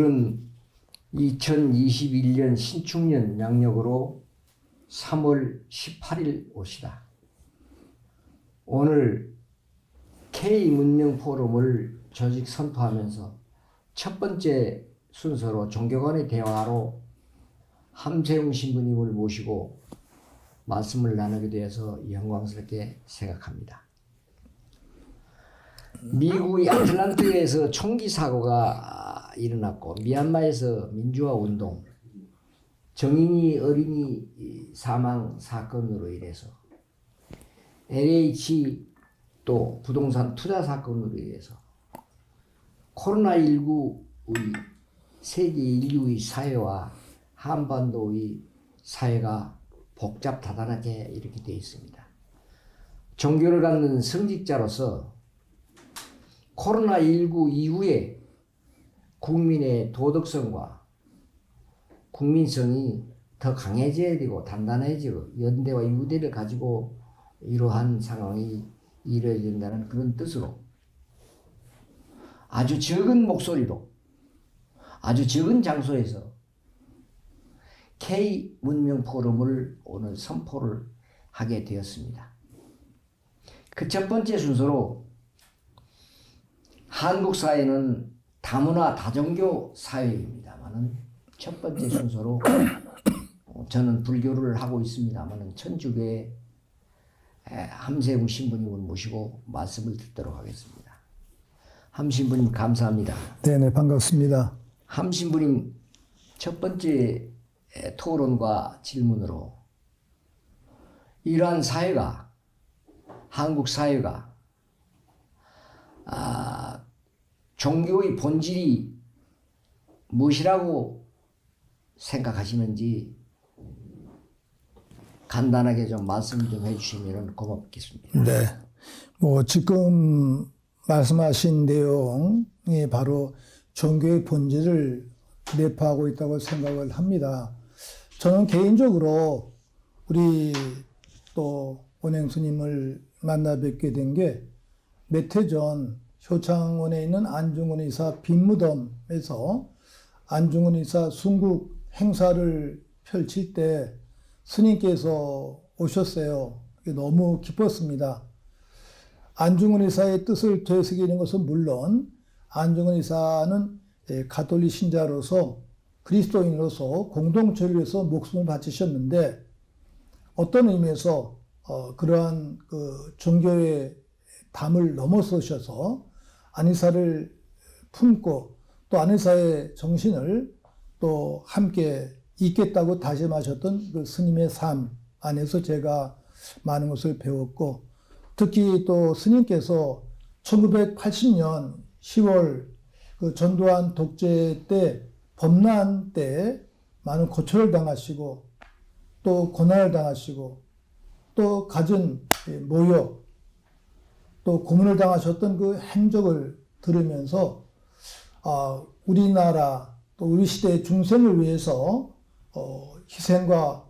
오늘은 2021년 신축년 양력으로 3월 18일 오시다. 오늘 K 문명 포럼을 조직 선포하면서 첫 번째 순서로 종교 간의 대화로 함세웅 신부님을 모시고 말씀을 나누게 되어서 영광스럽게 생각합니다. 미국의 아틀란티에서 총기 사고가 일어났고 미얀마에서 민주화 운동, 정인이 어린이 사망 사건으로 인해서 LH 또 부동산 투자 사건으로 인해서 코로나19의 세계 인류의 사회와 한반도의 사회가 복잡다단하게 이렇게 되어 있습니다. 종교를 갖는 성직자로서 코로나19 이후에 국민의 도덕성과 국민성이 더 강해져야 되고 단단해지고 연대와 유대를 가지고 이러한 상황이 이루어진다는 그런 뜻으로 아주 적은 목소리로 아주 적은 장소에서 K 문명 포럼을 오늘 선포를 하게 되었습니다. 그 첫 번째 순서로 한국 사회는 다문화 다종교 사회입니다만은 첫 번째 순서로 저는 불교를 하고 있습니다만은 천주교의 함세웅 신부님을 모시고 말씀을 듣도록 하겠습니다. 함 신부님 감사합니다. 네네 반갑습니다. 함 신부님 첫 번째 토론과 질문으로 이러한 사회가 한국 사회가 아, 종교의 본질이 무엇이라고 생각하시는지 간단하게 좀 말씀 좀 해주시면 고맙겠습니다. 네. 뭐 지금 말씀하신 내용이 바로 종교의 본질을 내포하고 있다고 생각을 합니다. 저는 개인적으로 우리 또 원행 스님을 만나 뵙게 된 게 몇 해 전 효창원에 있는 안중근 의사 빈무덤에서 안중근 의사 순국 행사를 펼칠 때 스님께서 오셨어요. 너무 기뻤습니다. 안중근 의사의 뜻을 되새기는 것은 물론 안중근 의사는 가톨릭 신자로서 그리스도인으로서 공동체를 위해서 목숨을 바치셨는데 어떤 의미에서 어, 그러한 그 종교의 담을 넘어서셔서 안의사를 품고 또 안의사의 정신을 또 함께 있겠다고 다짐하셨던 그 스님의 삶 안에서 제가 많은 것을 배웠고 특히 또 스님께서 1980년 10월 그 전두환 독재 때 범난 때 많은 고초를 당하시고 또 고난을 당하시고 또 갖은 모욕 또 고문을 당하셨던 그 행적을 들으면서 아, 우리나라 또 우리 시대의 중생을 위해서 어, 희생과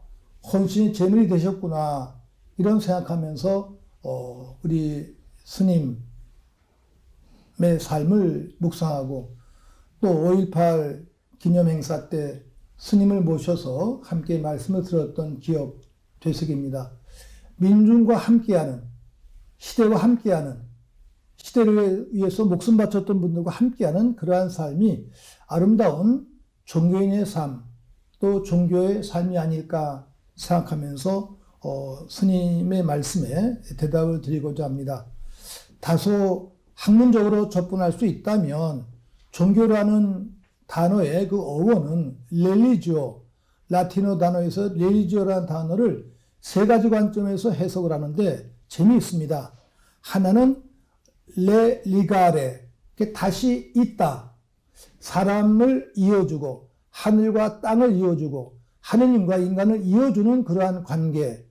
헌신이 제물이 되셨구나 이런 생각하면서 어, 우리 스님의 삶을 묵상하고 또 5.18 기념 행사 때 스님을 모셔서 함께 말씀을 들었던 기억 되새깁니다. 민중과 함께하는 시대와 함께하는 시대를 위해서 목숨 바쳤던 분들과 함께하는 그러한 삶이 아름다운 종교인의 삶, 또 종교의 삶이 아닐까 생각하면서 어, 스님의 말씀에 대답을 드리고자 합니다. 다소 학문적으로 접근할 수 있다면 종교라는 단어의 그 어원은 렐리지오, 라틴어 단어에서 렐리지오라는 단어를 세 가지 관점에서 해석을 하는데 재미있습니다. 하나는 레 리가레, 다시 있다. 사람을 이어주고 하늘과 땅을 이어주고 하느님과 인간을 이어주는 그러한 관계.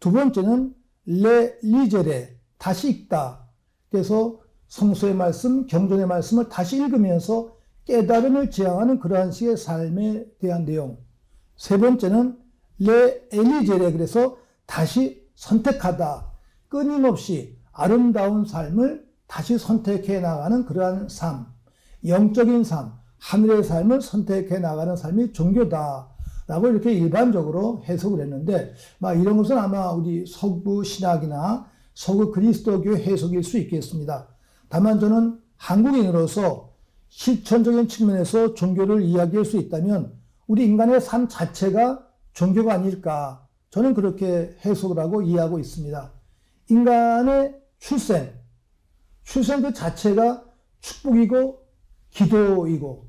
두 번째는 레 리제레, 다시 읽다. 그래서 성서의 말씀, 경전의 말씀을 다시 읽으면서 깨달음을 지향하는 그러한 식의 삶에 대한 내용. 세 번째는 레 엘리제레, 그래서 다시 선택하다. 끊임없이 아름다운 삶을 다시 선택해 나가는 그러한 삶. 영적인 삶, 하늘의 삶을 선택해 나가는 삶이 종교다 라고 이렇게 일반적으로 해석을 했는데 막 이런 것은 아마 우리 서구 신학이나 서구 그리스도교 해석일 수 있겠습니다. 다만 저는 한국인으로서 실천적인 측면에서 종교를 이야기할 수 있다면 우리 인간의 삶 자체가 종교가 아닐까 저는 그렇게 해석을 하고 이해하고 있습니다. 인간의 출생, 출생 그 자체가 축복이고 기도이고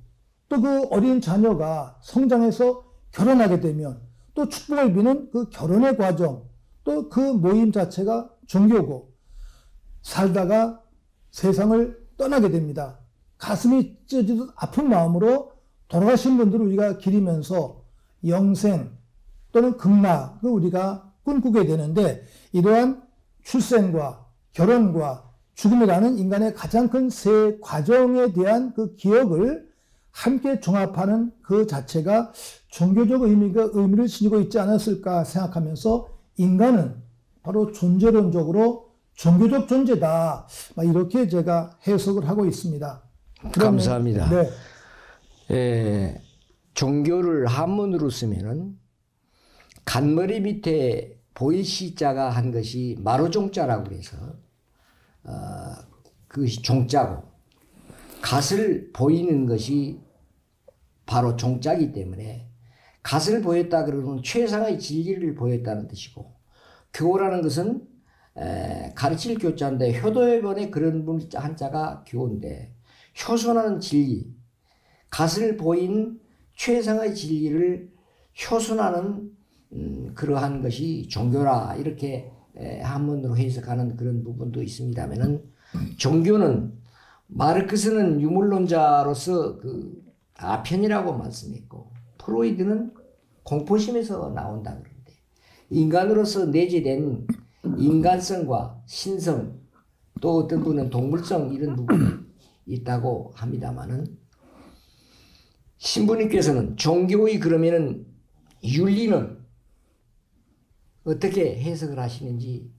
또 그 어린 자녀가 성장해서 결혼하게 되면 또 축복을 비는 그 결혼의 과정 또 그 모임 자체가 종교고 살다가 세상을 떠나게 됩니다. 가슴이 찢어지듯 아픈 마음으로 돌아가신 분들을 우리가 기리면서 영생 또는 극락을 우리가 꿈꾸게 되는데 이러한 출생과 결혼과 죽음이라는 인간의 가장 큰 세 과정에 대한 그 기억을 함께 종합하는 그 자체가 종교적 의미가 의미를 지니고 있지 않았을까 생각하면서 인간은 바로 존재론적으로 종교적 존재다. 막 이렇게 제가 해석을 하고 있습니다. 그러면- 감사합니다. 네. 예, 종교를 한문으로 쓰면은 간머리 밑에 보이시자가 한 것이 마루종자라고 그래서 어, 그것이 종자고 갓을 보이는 것이 바로 종자기 때문에 갓을 보였다 그러면 최상의 진리를 보였다는 뜻이고 교라는 것은 에, 가르칠 교자인데 효도의 그런 문자 한자가 교인데 효선하는 진리 갓을 보인 최상의 진리를 효순하는 음, 그러한 것이 종교라 이렇게 에, 한문으로 해석하는 그런 부분도 있습니다만은 종교는 마르크스는 유물론자로서 그 아편이라고 말씀했고 프로이드는 공포심에서 나온다 그러는데 인간으로서 내재된 인간성과 신성 또 어떤 분은 동물성 이런 부분이 있다고 합니다만은 신부님께서는 종교의 그러면은 윤리는 어떻게 해석을 하시는지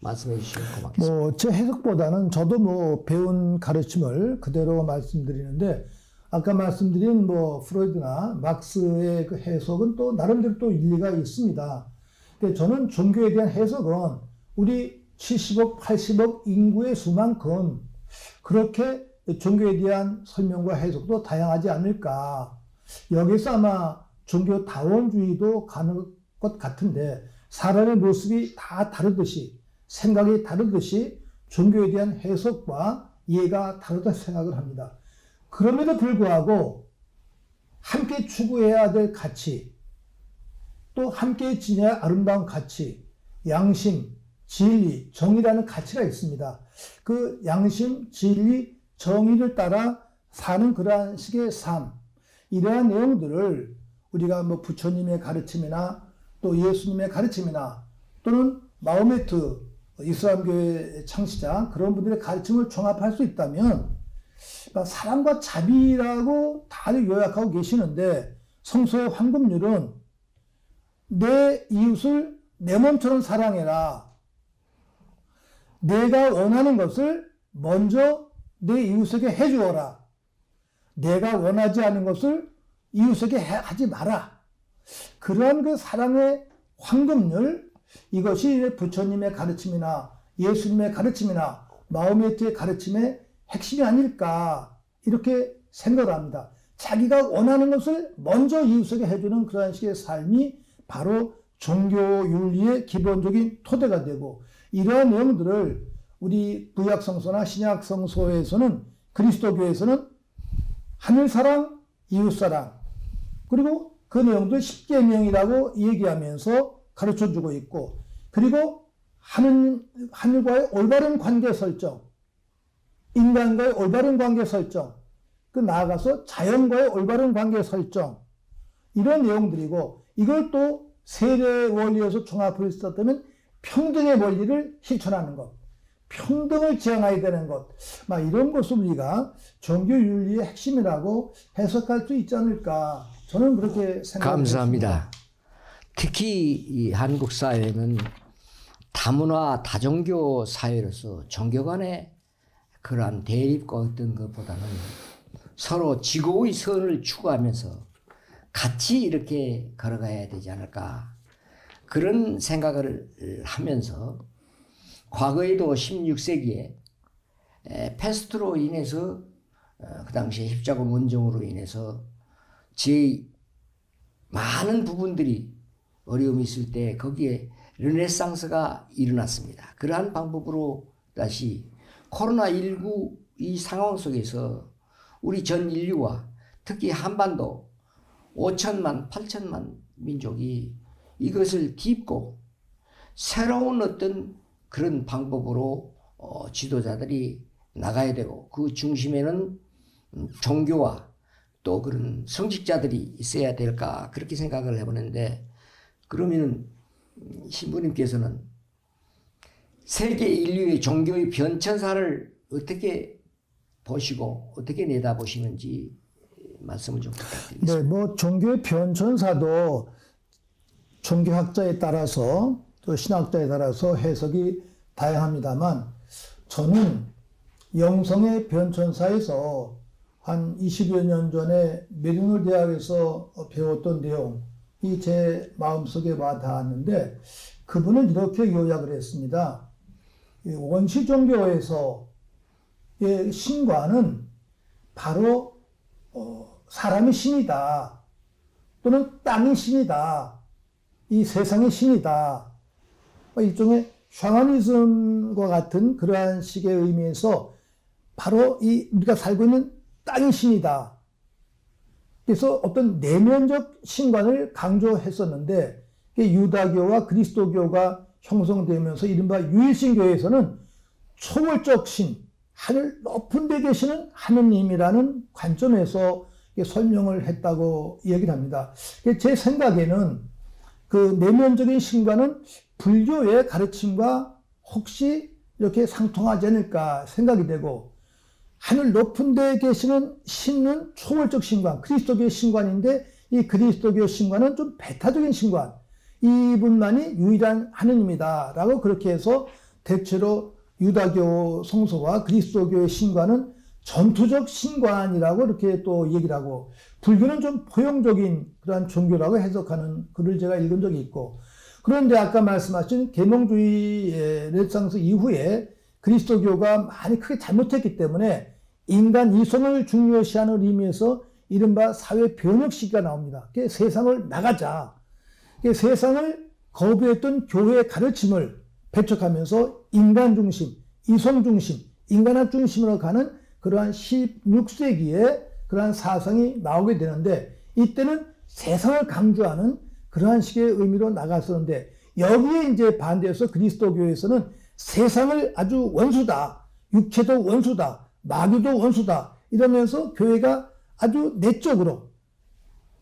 말씀해 주시면 고맙겠습니다. 뭐 제 해석보다는 저도 뭐 배운 가르침을 그대로 말씀드리는데 아까 말씀드린 뭐 프로이드나 막스의 그 해석은 또 나름대로 또 일리가 있습니다. 근데 저는 종교에 대한 해석은 우리 70억, 80억 인구의 수만큼 그렇게 종교에 대한 설명과 해석도 다양하지 않을까. 여기서 아마 종교 다원주의도 가는 것 같은데 사람의 모습이 다 다르듯이 생각이 다르듯이 종교에 대한 해석과 이해가 다르다 생각을 합니다. 그럼에도 불구하고 함께 추구해야 될 가치, 또 함께 지녀야 아름다운 가치, 양심, 진리, 정의라는 가치가 있습니다. 그 양심, 진리, 정의를 따라 사는 그러한 식의 삶, 이러한 내용들을 우리가 뭐 부처님의 가르침이나 또 예수님의 가르침이나 또는 마호메트 이슬람교의 창시자 그런 분들의 가르침을 종합할 수 있다면 사랑과 자비라고 다들 요약하고 계시는데 성서의 황금률은 내 이웃을 내 몸처럼 사랑해라. 내가 원하는 것을 먼저 내 이웃에게 해주어라. 내가 원하지 않은 것을 이웃에게 해- 하지 마라. 그러한 그 사랑의 황금률, 이것이 부처님의 가르침이나 예수님의 가르침이나 마호메트의 가르침의 핵심이 아닐까, 이렇게 생각을 합니다. 자기가 원하는 것을 먼저 이웃에게 해주는 그러한 식의 삶이 바로 종교 윤리의 기본적인 토대가 되고, 이러한 내용들을 우리 구약성서나 신약성서에서는 그리스도교에서는 하늘사랑, 이웃사랑, 그리고 그 내용도 십계명이라고 얘기하면서 가르쳐 주고 있고, 그리고 하늘, 하늘과의 올바른 관계 설정, 인간과의 올바른 관계 설정, 그 나아가서 자연과의 올바른 관계 설정, 이런 내용들이고, 이걸 또 세례 원리에서 종합을 했었다면 평등의 원리를 실천하는 것, 평등을 지향해야 되는 것, 막 이런 것을 우리가 종교 윤리의 핵심이라고 해석할 수 있지 않을까. 저는 그렇게 생각합니다. 감사합니다. 특히 이 한국 사회는 다문화 다종교 사회로서 종교 간의 그러한 대립과 어떤 것보다는 서로 지고의 선을 추구하면서 같이 이렇게 걸어가야 되지 않을까 그런 생각을 하면서 과거에도 16세기에 패스트로 인해서 어, 그 당시에 십자군 원정으로 인해서 제 많은 부분들이 어려움이 있을 때 거기에 르네상스가 일어났습니다. 그러한 방법으로 다시 코로나19 이 상황 속에서 우리 전 인류와 특히 한반도 5천만, 8천만 민족이 이것을 딛고 새로운 어떤 그런 방법으로 어, 지도자들이 나가야 되고 그 중심에는 음, 종교와 또 그런 성직자들이 있어야 될까 그렇게 생각을 해보는데 그러면은 음, 신부님께서는 세계 인류의 종교의 변천사를 어떻게 보시고 어떻게 내다보시는지 말씀을 좀 부탁드리겠습니다. 네, 뭐 종교의 변천사도 종교학자에 따라서 또 신학자에 따라서 해석이 다양합니다만 저는 영성의 변천사에서 한 20여 년 전에 메리놀 대학에서 배웠던 내용이 제 마음속에 와 닿았는데 그분은 이렇게 요약을 했습니다. 원시 종교에서의 신과는 바로 어, 사람이 신이다. 또는 땅이 신이다. 이 세상의 신이다. 뭐 일종의 샤머니즘과 같은 그러한 식의 의미에서 바로 이 우리가 살고 있는 땅이 신이다. 그래서 어떤 내면적 신관을 강조했었는데 유다교와 그리스도교가 형성되면서 이른바 유일신교에서는 초월적 신, 하늘 높은 데 계시는 하느님이라는 관점에서 설명을 했다고 얘기를 합니다. 제 생각에는 그 내면적인 신과는 불교의 가르침과 혹시 이렇게 상통하지 않을까 생각이 되고 하늘 높은 데 계시는 신은 초월적 신관, 그리스도교의 신관인데 이 그리스도교 신관은 좀 배타적인 신관. 이분만이 유일한 하느님이다 라고 그렇게 해서 대체로 유다교 성소와 그리스도교의 신관은 전투적 신관이라고 이렇게 또 얘기를 하고 불교는 좀 포용적인 그러한 종교라고 해석하는 글을 제가 읽은 적이 있고 그런데 아까 말씀하신 계몽주의 르네상스 이후에 그리스도교가 많이 크게 잘못했기 때문에 인간 이성을 중요시하는 의미에서 이른바 사회 변혁 시기가 나옵니다. 세상을 나가자. 세상을 거부했던 교회의 가르침을 배척하면서 인간 중심, 이성 중심, 인간학 중심으로 가는 그러한 16세기에 그러한 사상이 나오게 되는데 이때는 세상을 강조하는 그러한 식의 의미로 나갔었는데 여기에 이제 반대해서 그리스도교에서는 세상을 아주 원수다. 육체도 원수다. 마귀도 원수다. 이러면서 교회가 아주 내적으로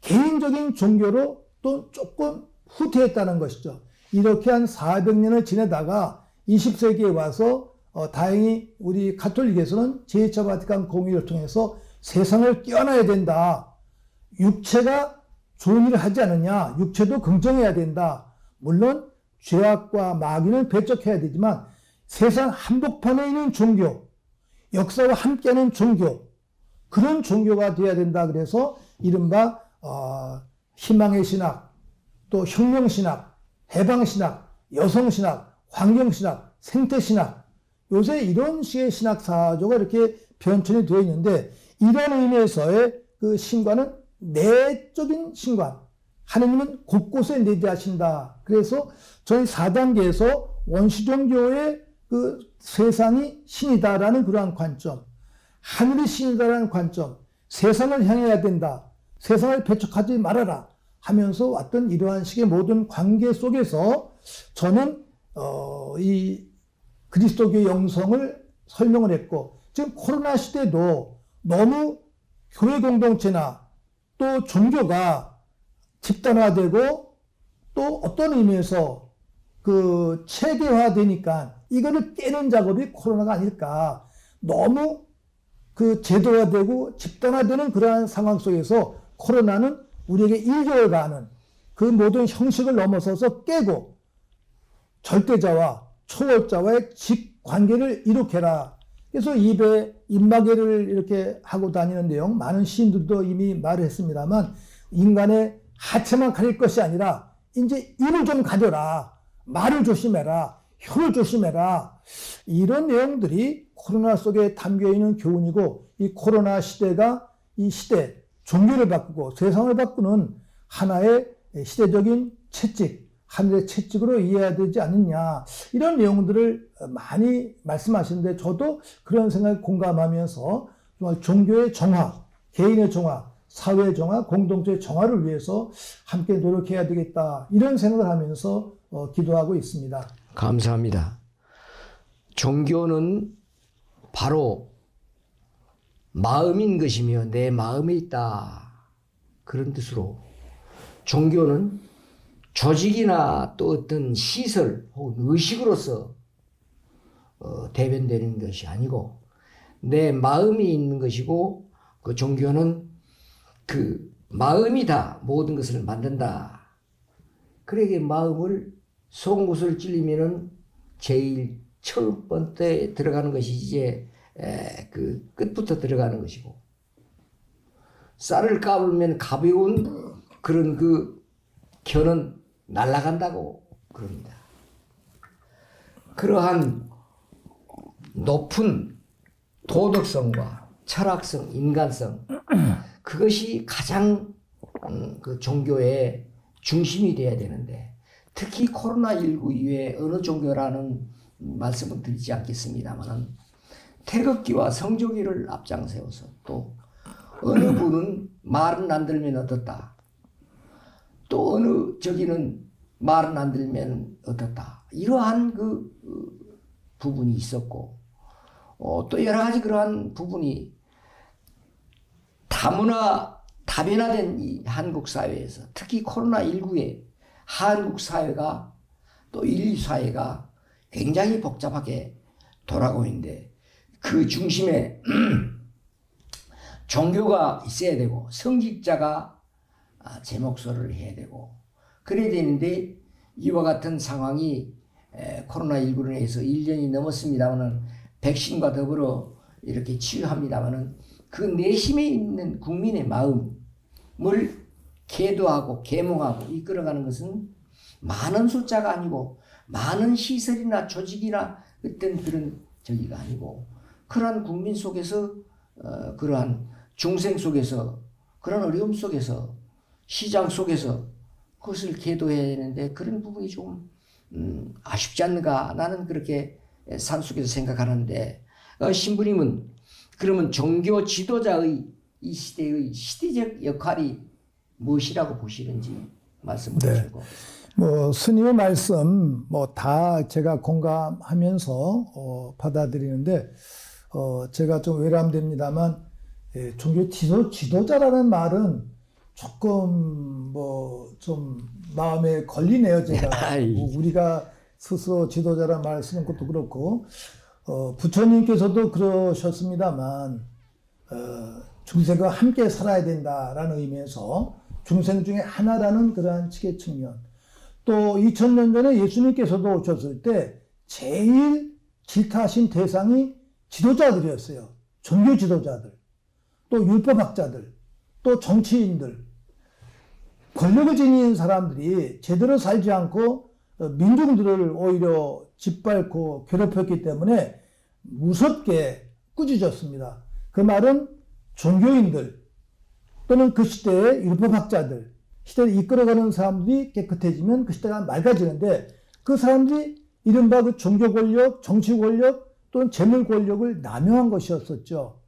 개인적인 종교로 또 조금 후퇴했다는 것이죠. 이렇게 한 400년을 지내다가 20세기에 와서 어, 다행히 우리 가톨릭에서는 제2차 바티칸 공의를 통해서 세상을 깨어나야 된다. 육체가 좋은 일을 하지 않느냐. 육체도 긍정해야 된다. 물론 죄악과 마귀는 배척해야 되지만 세상 한복판에 있는 종교, 역사와 함께하는 종교, 그런 종교가 되어야 된다. 그래서 이른바 어, 희망의 신학, 또 혁명 신학, 해방 신학, 여성 신학, 환경 신학, 생태 신학, 요새 이런 식의 신학 사조가 이렇게 변천이 되어 있는데, 이런 의미에서의 그 신과는 내적인 신관. 하느님은 곳곳에 내재하신다. 그래서 저희 4단계에서 원시종교의 그 세상이 신이다라는 그러한 관점, 하늘이 신이다라는 관점, 세상을 향해야 된다. 세상을 배척하지 말아라. 하면서 왔던 이러한 식의 모든 관계 속에서 저는 어, 이 그리스도교 영성을 설명을 했고 지금 코로나 시대도 너무 교회 공동체나 또 종교가 집단화되고 또 어떤 의미에서 그 체계화되니까 이거를 깨는 작업이 코로나가 아닐까. 너무 그 제도화되고 집단화되는 그러한 상황 속에서 코로나는 우리에게 일조를 가하는 그 모든 형식을 넘어서서 깨고 절대자와 초월자와의 직관계를 이룩해라. 그래서 입에 입마개를 이렇게 하고 다니는 내용 많은 시인들도 이미 말을 했습니다만 인간의 하체만 가릴 것이 아니라 이제 입을 좀 가져라 말을 조심해라 혀를 조심해라. 이런 내용들이 코로나 속에 담겨 있는 교훈이고 이 코로나 시대가 이 시대 종교를 바꾸고 세상을 바꾸는 하나의 시대적인 채찍 하늘의 채찍으로 이해해야 되지 않느냐. 이런 내용들을 많이 말씀하시는데 저도 그런 생각에 공감하면서 정말 종교의 정화, 개인의 정화, 사회의 정화, 공동체의 정화를 위해서 함께 노력해야 되겠다. 이런 생각을 하면서 어, 기도하고 있습니다. 감사합니다. 종교는 바로 마음인 것이며 내 마음에 있다. 그런 뜻으로 종교는 조직이나 또 어떤 시설 혹은 의식으로서 어, 대변되는 것이 아니고 내 마음이 있는 것이고 그 종교는 그 마음이 다 모든 것을 만든다. 그러게 마음을 속옷을 찔리면은 제일 첫 번째 들어가는 것이 이제 에, 그 끝부터 들어가는 것이고 쌀을 까불면 가벼운 그런 그 견은 날아간다고 그럽니다. 그러한 높은 도덕성과 철학성, 인간성 그것이 가장 음, 그 종교의 중심이 돼야 되는데 특히 코로나19 이후에 어느 종교라는 말씀을 드리지 않겠습니다만 태극기와 성조기를 앞장세워서 또 어느 분은 말은 안 들면 어떻다. 또 어느 저기는 말은 안 들면 어떻다. 이러한 그 어, 부분이 있었고 어, 또 여러 가지 그러한 부분이 다문화 다변화된 이 한국 사회에서 특히 코로나 19에 한국 사회가 또 인류 사회가 굉장히 복잡하게 돌아가고 있는데 그 중심에 종교가 있어야 되고 성직자가 아, 제 목소리를 해야 되고 그래야 되는데 이와 같은 상황이 코로나19로 인해서 1년이 넘었습니다만은 백신과 더불어 이렇게 치유합니다만은 그 내심에 있는 국민의 마음을 계도하고 계몽하고 이끌어가는 것은 많은 숫자가 아니고 많은 시설이나 조직이나 어떤 그런 저기가 아니고 그러한 국민 속에서 어, 그러한 중생 속에서 그런 어려움 속에서 시장 속에서 그것을 계도해야 되는데 그런 부분이 좀 음, 아쉽지 않는가 나는 그렇게 산속에서 생각하는데 어, 신부님은 그러면 종교 지도자의 이 시대의 시대적 역할이 무엇이라고 보시는지 말씀을 네. 주시고 뭐 스님의 말씀 뭐 다 제가 공감하면서 어, 받아들이는데 어, 제가 좀 외람됩니다만 예, 종교 지도, 지도자라는 말은 조금 뭐 좀 마음에 걸리네요 제가. 뭐 우리가 스스로 지도자라는 말 쓰는 것도 그렇고 어, 부처님께서도 그러셨습니다만 어, 중생과 함께 살아야 된다라는 의미에서 중생 중에 하나라는 그러한 측의 측면 또 2000년 전에 예수님께서도 오셨을 때 제일 질타하신 대상이 지도자들이었어요. 종교 지도자들, 또 율법학자들, 또 정치인들, 권력을 지닌 사람들이 제대로 살지 않고 어, 민중들을 오히려 짓밟고 괴롭혔기 때문에 무섭게 꾸짖었습니다. 그 말은 종교인들 또는 그 시대의 율법학자들, 시대를 이끌어가는 사람들이 깨끗해지면 그 시대가 맑아지는데 그 사람들이 이른바 그 종교 권력, 정치 권력 또는 재물 권력을 남용한 것이었었죠.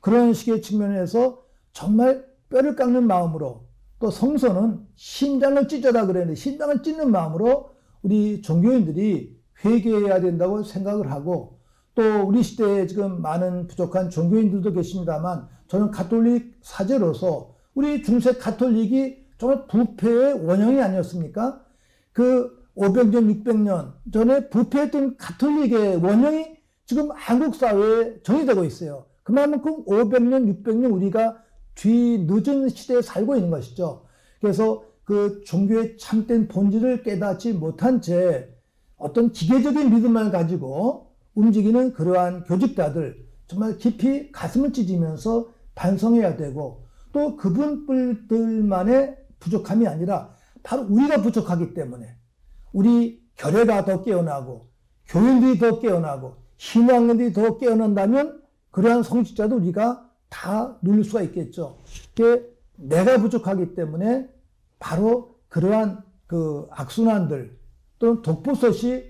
그런 식의 측면에서 정말 뼈를 깎는 마음으로 또 성서는 심장을 찢어라 그랬는데 심장을 찢는 마음으로 우리 종교인들이 회개해야 된다고 생각을 하고 또 우리 시대에 지금 많은 부족한 종교인들도 계십니다만 저는 가톨릭 사제로서 우리 중세 가톨릭이 정말 부패의 원형이 아니었습니까? 그 500년, 600년 전에 부패했던 가톨릭의 원형이 지금 한국 사회에 정의되고 있어요. 그만큼 500년, 600년 우리가 뒤 늦은 시대에 살고 있는 것이죠. 그래서 그 종교의 참된 본질을 깨닫지 못한 채 어떤 기계적인 믿음만 가지고 움직이는 그러한 교직자들, 정말 깊이 가슴을 찢으면서 반성해야 되고 또 그분들만의 부족함이 아니라 바로 우리가 부족하기 때문에 우리 결례가 더 깨어나고 교인들이 더 깨어나고 신앙인들이 더 깨어난다면 그러한 성직자도 우리가 다 누릴 수가 있겠죠. 그게 내가 부족하기 때문에 바로 그러한 그 악순환들 또는 독보섯이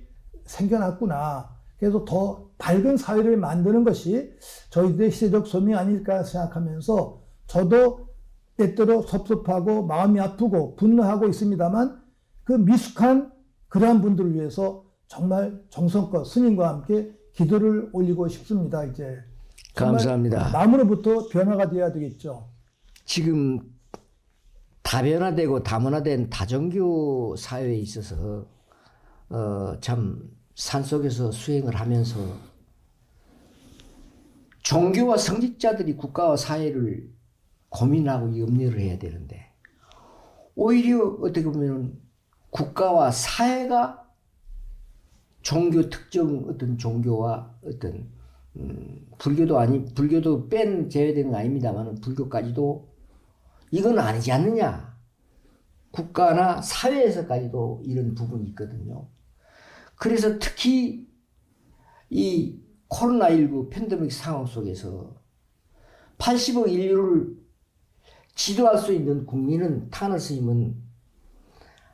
생겨났구나. 그래서 더 밝은 사회를 만드는 것이 저희들의 시대적 소명이 아닐까 생각하면서 저도 때때로 섭섭하고 마음이 아프고 분노하고 있습니다만 그 미숙한 그러한 분들을 위해서 정말 정성껏 스님과 함께 기도를 올리고 싶습니다. 이제 감사합니다. 마음으로부터 변화가 되어야 되겠죠. 지금 다변화되고 다문화된 다종교 사회에 있어서 어, 참 산속에서 수행을 하면서 종교와 성직자들이 국가와 사회를 고민하고 염려를 해야 되는데 오히려 어떻게 보면 국가와 사회가 종교 특정 어떤 종교와 어떤 음, 불교도 아니 불교도 뺀 제외된 거 아닙니다만은 불교까지도 이건 아니지 않느냐 국가나 사회에서까지도 이런 부분이 있거든요. 그래서 특히 이 코로나19 팬데믹 상황 속에서 80억 인류를 지도할 수 있는 국민은 타너 스님은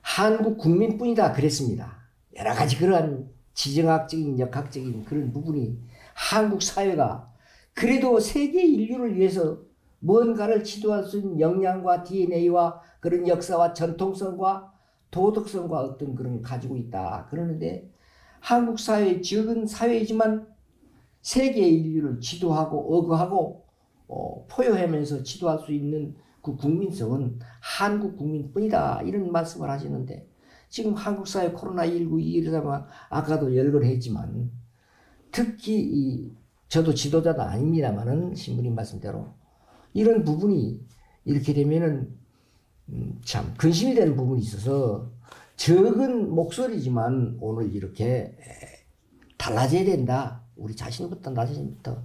한국 국민뿐이다 그랬습니다. 여러 가지 그러한 지정학적인 역학적인 그런 부분이 한국 사회가 그래도 세계 인류를 위해서 뭔가를 지도할 수 있는 역량과 DNA와 그런 역사와 전통성과 도덕성과 어떤 그런 걸 가지고 있다. 그러는데 한국 사회의 적은 사회이지만 세계 인류를 지도하고 어거하고 어, 포효하면서 지도할 수 있는 그 국민성은 한국 국민뿐이다. 이런 말씀을 하시는데 지금 한국 사회 코로나19 이러다가 아까도 열거했지만 특히 이 저도 지도자도 아닙니다만은 신부님 말씀대로 이런 부분이 이렇게 되면은 음, 참 근심이 되는 부분이 있어서 적은 목소리지만 오늘 이렇게 에, 달라져야 된다. 우리 자신부터 나 자신부터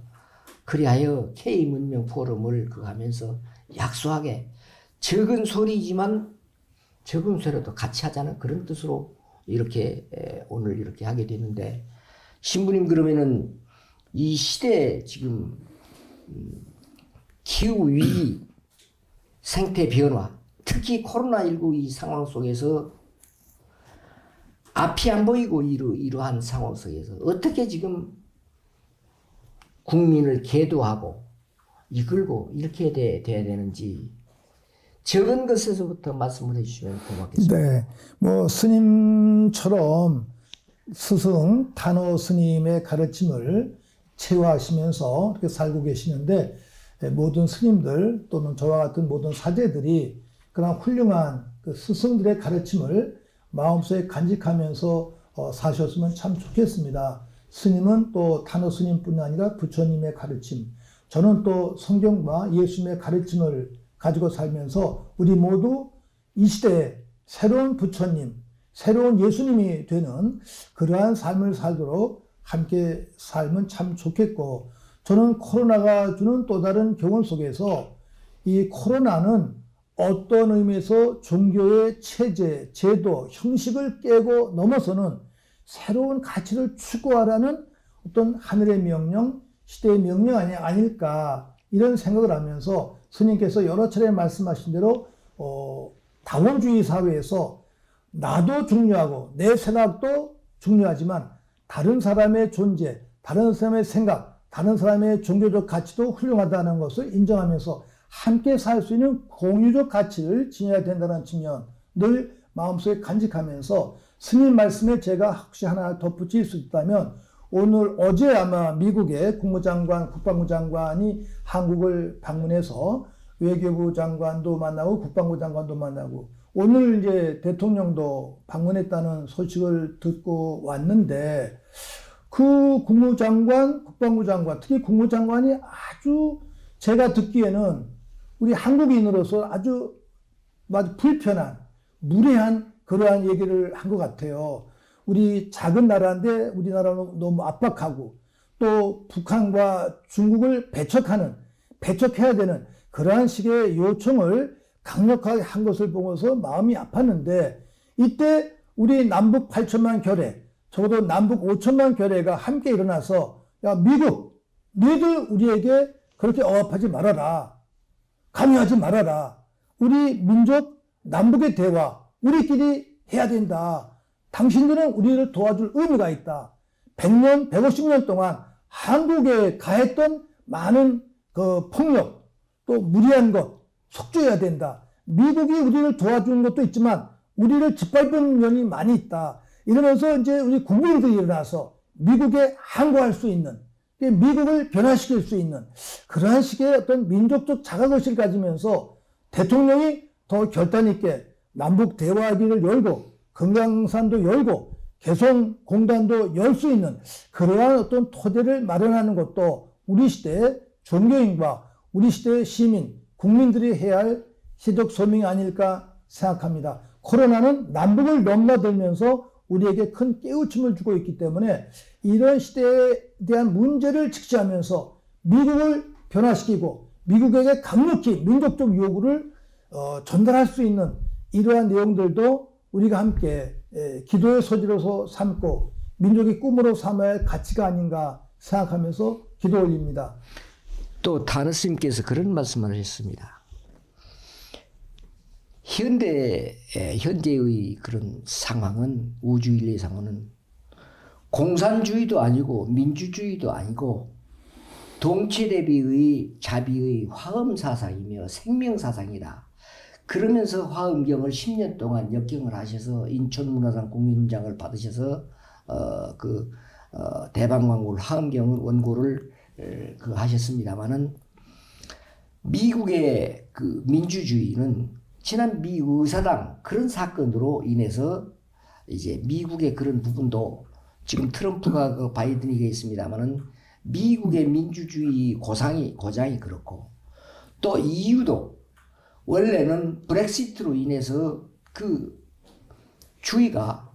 그리하여 K 문명 포럼을 그 하면서 약소하게 적은 소리지만 적은 소리도 같이 하자는 그런 뜻으로 이렇게 에, 오늘 이렇게 하게 됐는데 신부님 그러면은 이 시대 지금 음, 기후 위기, 생태 변화, 특히 코로나 19 이 상황 속에서 앞이 안 보이고 이러, 이러한 상황 속에서 어떻게 지금 국민을 계도하고 이끌고 이렇게 돼, 돼야 되는지 적은 것에서부터 말씀을 해주시면 고맙겠습니다. 네. 뭐 스님처럼 스승 단호 스님의 가르침을 체화하시면서 이렇게 살고 계시는데 예, 모든 스님들 또는 저와 같은 모든 사제들이 그런 훌륭한 그 스승들의 가르침을 마음속에 간직하면서 어, 사셨으면 참 좋겠습니다. 스님은 또 단호 스님뿐 아니라 부처님의 가르침, 저는 또 성경과 예수님의 가르침을 가지고 살면서 우리 모두 이 시대에 새로운 부처님, 새로운 예수님이 되는 그러한 삶을 살도록 함께 살면 참 좋겠고, 저는 코로나가 주는 또 다른 경험 속에서 이 코로나는 어떤 의미에서 종교의 체제, 제도, 형식을 깨고 넘어서는 새로운 가치를 추구하라는 어떤 하늘의 명령, 시대의 명령 아니, 아닐까 이런 생각을 하면서 스님께서 여러 차례 말씀하신 대로 어, 다원주의 사회에서 나도 중요하고 내 생각도 중요하지만 다른 사람의 존재, 다른 사람의 생각, 다른 사람의 종교적 가치도 훌륭하다는 것을 인정하면서 함께 살 수 있는 공유적 가치를 지녀야 된다는 측면 늘 마음속에 간직하면서 스님 말씀에 제가 혹시 하나 덧붙일 수 있다면 오늘 어제 아마 미국의 국무장관, 국방부 장관이 한국을 방문해서 외교부 장관도 만나고 국방부 장관도 만나고 오늘 이제 대통령도 방문했다는 소식을 듣고 왔는데 그 국무장관, 국방부 장관, 특히 국무장관이 아주 제가 듣기에는 우리 한국인으로서 아주 불편한, 무례한 그러한 얘기를 한 것 같아요. 우리 작은 나라인데 우리나라는 너무 압박하고 또 북한과 중국을 배척하는 배척해야 되는 그러한 식의 요청을 강력하게 한 것을 보고서 마음이 아팠는데 이때 우리 남북 8천만 결례 적어도 남북 5천만 결례가 함께 일어나서 야 미국 너희들 우리에게 그렇게 억압하지 말아라 강요하지 말아라 우리 민족 남북의 대화 우리끼리 해야 된다 당신들은 우리를 도와줄 의무가 있다 100년 150년 동안 한국에 가했던 많은 그 폭력 또 무리한 것 속죄해야 된다. 미국이 우리를 도와주는 것도 있지만 우리를 짓밟은 면이 많이 있다. 이러면서 이제 우리 국민들이 일어나서 미국에 항거할 수 있는 미국을 변화시킬 수 있는 그러한 식의 어떤 민족적 자각의식을 가지면서 대통령이 더 결단 있게 남북 대화기를 열고 금강산도 열고 개성공단도 열 수 있는 그러한 어떤 토대를 마련하는 것도 우리 시대의 종교인과 우리 시대의 시민, 국민들이 해야 할 시적 소명이 아닐까 생각합니다. 코로나는 남북을 넘나들면서 우리에게 큰 깨우침을 주고 있기 때문에 이런 시대에 대한 문제를 직시하면서 미국을 변화시키고 미국에게 강력히 민족적 요구를 어, 전달할 수 있는 이러한 내용들도 우리가 함께 예, 기도의 소지로서 삼고 민족의 꿈으로 삼아야 할 가치가 아닌가 생각하면서 기도 올립니다. 또 다느스님께서 그런 말씀을 하셨습니다. 현대 현재의 그런 상황은 우주인의 상황은 공산주의도 아니고 민주주의도 아니고 동체 대비의 자비의 화엄 사상이며 생명 사상이다. 그러면서 화엄경을 10년 동안 역경을 하셔서 인천문화상 국민훈장을 받으셔서 어, 그 어, 대방광골 화엄경 원고를 에, 그 하셨습니다만은 미국의 그 민주주의는 지난 미 의사당 그런 사건으로 인해서 이제 미국의 그런 부분도 지금 트럼프가 그 바이든이게 있습니다만은 미국의 민주주의 고상이 고장이 그렇고 또 EU도 원래는 브렉시트로 인해서 그 주의가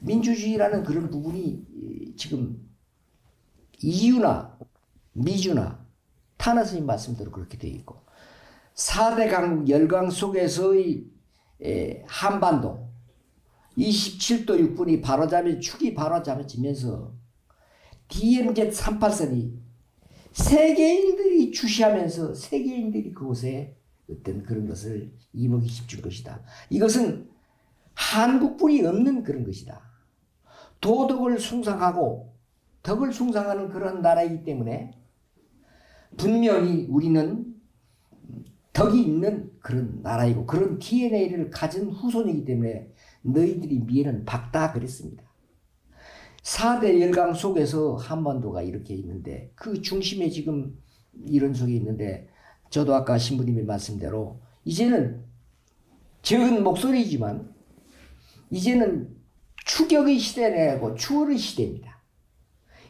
민주주의라는 그런 부분이 지금 EU나 미주나 타나스님 말씀대로 그렇게 되어 있고 4대 강국 열강 속에서의 한반도 27도 6분이 바로잡혀 축이 바로잡혀지면서 DMZ 38선이 세계인들이 주시하면서 세계인들이 그곳에 어떤 그런 것을 이목이 집중 것이다. 이것은 한국뿐이 없는 그런 것이다. 도덕을 숭상하고 덕을 숭상하는 그런 나라이기 때문에 분명히 우리는 덕이 있는 그런 나라이고 그런 DNA를 가진 후손이기 때문에 너희들이 미에는 박다 그랬습니다. 4대 열강 속에서 한반도가 이렇게 있는데 그 중심에 지금 이런 속에 있는데 저도 아까 신부님의 말씀대로 이제는 적은 목소리지만 이제는 추격의 시대가 아니고 추월의 시대입니다.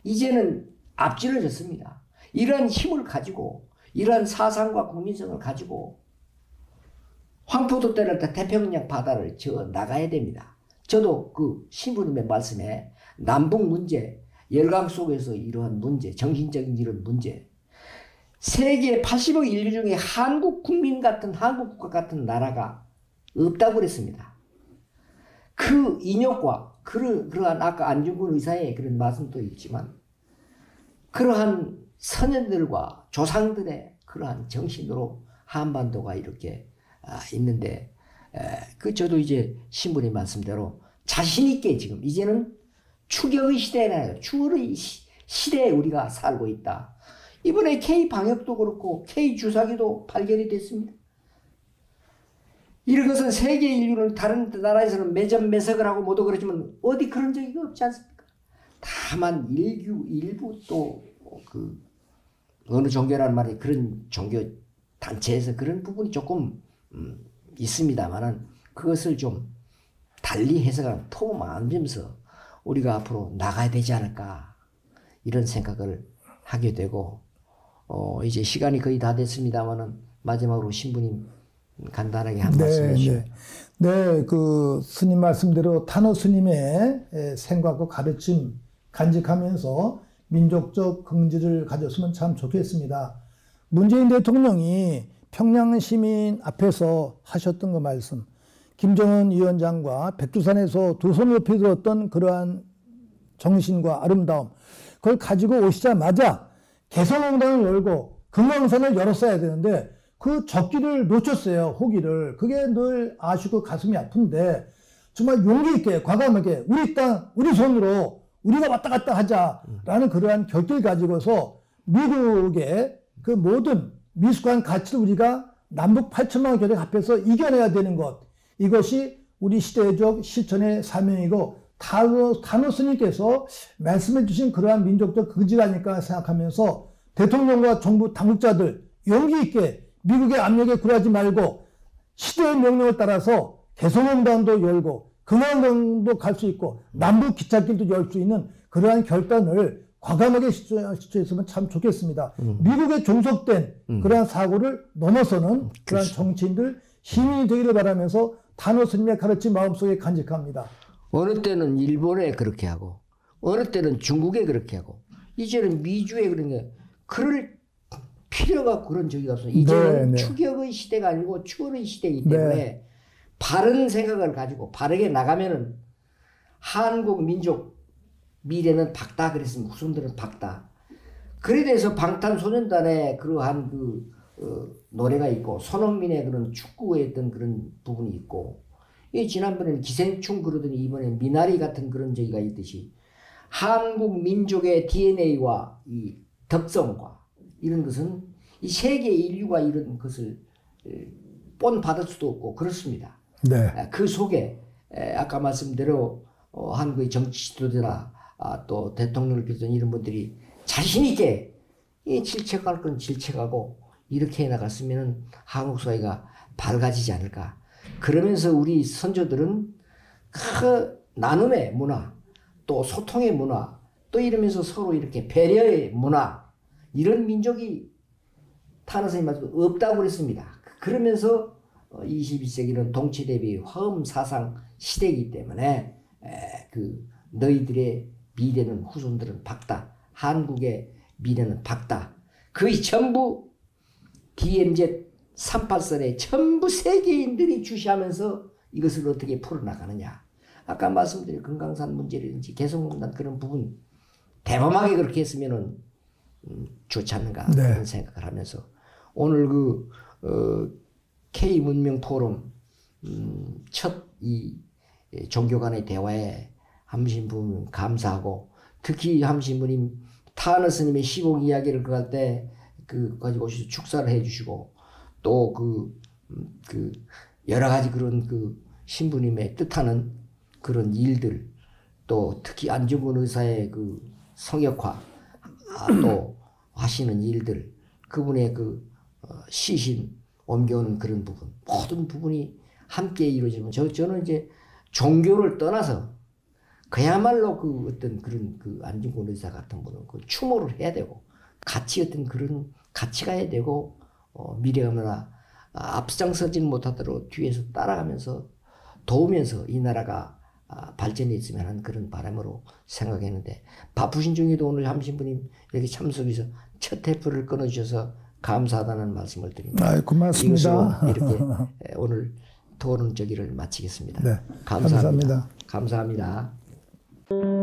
이제는 앞질러졌습니다. 이러한 힘을 가지고 이러한 사상과 국민성을 가지고 황포도 때를 태평양 바다를 저 나가야 됩니다. 저도 그 신부님의 말씀에 남북 문제, 열강 속에서 이러한 문제, 정신적인 이런 문제, 세계 80억 인류 중에 한국 국민 같은 한국 국가 같은 나라가 없다고 그랬습니다. 그 인욕과 그러, 그러한 아까 안중근 의사의 그런 말씀도 있지만 그러한 선현들과 조상들의 그러한 정신으로 한반도가 이렇게 아, 있는데 그 저도 이제 신부님 말씀대로 자신 있게 지금 이제는 추격의 시대나 추월의 시대에 우리가 살고 있다. 이번에 K 방역도 그렇고 K 주사기도 발견이 됐습니다. 이런 것은 세계 인류는 다른 나라에서는 매점 매석을 하고 모두 그렇지만 어디 그런 적이 없지 않습니까? 다만 일부 일부 또 그 어느 종교라는 말이 그런 종교 단체에서 그런 부분이 조금 음, 있습니다만은 그것을 좀 달리 해석한 토마음면서 우리가 앞으로 나가야 되지 않을까 이런 생각을 하게 되고 어, 이제 시간이 거의 다 됐습니다만은 마지막으로 신부님 간단하게 한 네, 말씀 해주세요. 네. 네, 그 스님 말씀대로 탄호 스님의 생각과 가르침 간직하면서 민족적 긍지를 가졌으면 참 좋겠습니다. 문재인 대통령이 평양 시민 앞에서 하셨던 그 말씀, 김정은 위원장과 백두산에서 두손 높이 들었던 그러한 정신과 아름다움, 그걸 가지고 오시자마자 개성공단을 열고 금강산을 열었어야 되는데 그 적기를 놓쳤어요. 호기를. 그게 늘 아쉽고 가슴이 아픈데 정말 용기 있게 과감하게 우리 땅, 우리 손으로 우리가 왔다 갔다 하자라는 그러한 결기를 가지고서 미국의 그 모든 미숙한 가치를 우리가 남북 8천만 원 교역 앞에서 이겨내야 되는 것. 이것이 우리 시대적 실천의 사명이고 타노, 타노스님께서 말씀해 주신 그러한 민족적 긍지라니까 생각하면서 대통령과 정부 당국자들 용기 있게 미국의 압력에 굴하지 말고 시대의 명령을 따라서 개성공단도 열고 금강강도 갈 수 있고 남북 기찻길도 열 수 있는 그러한 결단을 과감하게 시도했으면 참 좋겠습니다. 미국의 종속된 그러한 사고를 넘어서는 그러한 정치인들 힘이 되기를 바라면서 타노스님의 가르침 마음속에 간직합니다. 어느 때는 일본에 그렇게 하고 어느 때는 중국에 그렇게 하고 이제는 미주에 그런 게 그럴 필요가 그런 적이 없어요. 이제는 네, 네. 추격의 시대가 아니고 추월의 시대이기 때문에 바른 생각을 가지고 바르게 나가면은 한국 민족 미래는 밝다 그랬으면 후손들은 밝다. 그래 대해서 방탄소년단의 그러한 그 어, 노래가 있고 손흥민의 그런 축구에 했던 그런 부분이 있고 이 지난번에는 기생충 그러더니 이번에 미나리 같은 그런 저기가 있듯이 한국 민족의 DNA와 이 덕성과 이런 것은 이 세계 인류가 이런 것을 에, 본 받을 수도 없고 그렇습니다. 네. 아, 그 속에 에, 아까 말씀대로 어, 한국의 정치 지도자나 아, 또 대통령을 비롯한 이런 분들이 자신 있게 이 질책할 건 질책하고 이렇게 해 나갔으면 한국 사회가 밝아지지 않을까. 그러면서 우리 선조들은 그 나눔의 문화, 또 소통의 문화, 또 이러면서 서로 이렇게 배려의 문화 이런 민족이 타나선이 말도 없다고 그랬습니다. 그러면서 21세기는 동치 대비 화음 사상 시대이기 때문에 에, 그 너희들의 미래는 후손들은 밝다. 한국의 미래는 밝다. 거의 전부 DMZ 38선에 전부 세계인들이 주시하면서 이것을 어떻게 풀어나가느냐. 아까 말씀드린 금강산 문제라든지 개성공단 그런 부분 대범하게 그렇게 했으면은 음, 좋지 않는가 네. 그런 생각을 하면서 오늘 그 어, K 문명 포럼 음, 첫이 종교 간의 대화에 함신부님 감사하고 특히 함신부님 타너 스님의 시공 이야기를 그할 때 그 가지고 오셔서 축사를 해주시고 또그그 여러 가지 그런 그 신부님의 뜻하는 그런 일들 또 특히 안중근 의사의 그 성역화 아, 또 하시는 일들 그분의 그 어, 시신 옮겨오는 그런 부분 모든 부분이 함께 이루어지면 저 저는 이제 종교를 떠나서 그야말로 그 어떤 그런 그 안중근 의사 같은 분은 그 추모를 해야 되고 같이 어떤 그런 가치가 해야 되고 어, 미래가 뭐나 앞장서지는 못하도록 뒤에서 따라가면서 도우면서 이 나라가 아, 발전했으면 하는 그런 바람으로 생각했는데 바쁘신 중에도 오늘 함신부님 여기 참석해서 첫 테프를 끊어주셔서 감사하다는 말씀을 드립니다. 아, 고맙습니다. 이렇게 에, 오늘 토론 저기를 마치겠습니다. 네, 감사합니다. 감사합니다. 감사합니다. Thank you.